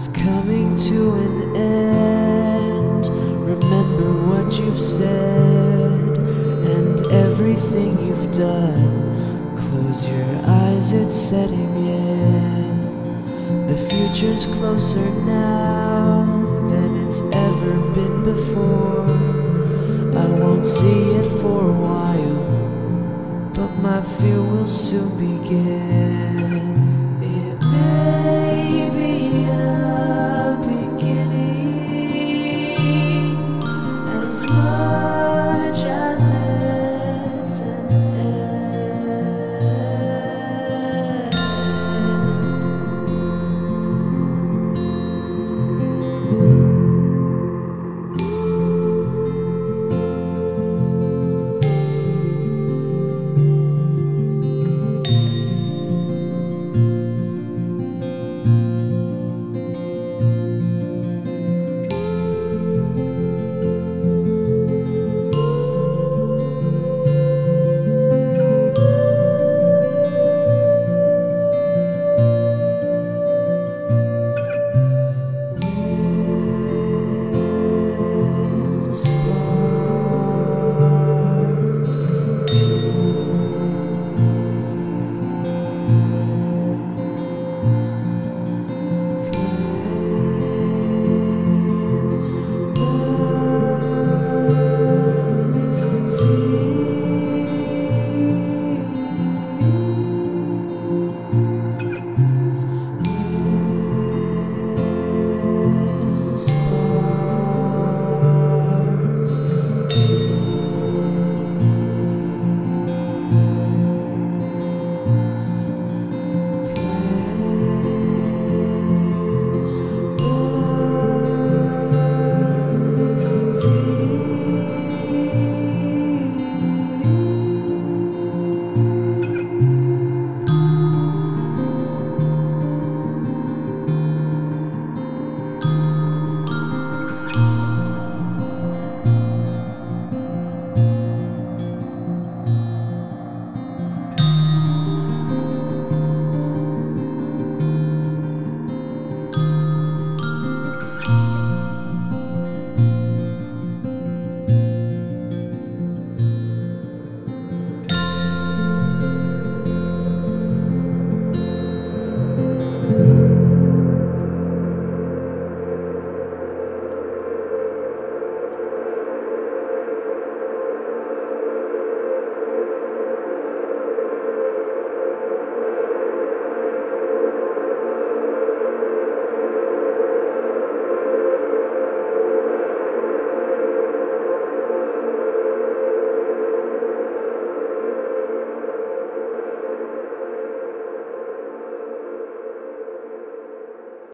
It's coming to an end. Remember what you've said and everything you've done. Close your eyes, it's setting in. The future's closer now than it's ever been before. I won't see it for a while, but my fear will soon begin.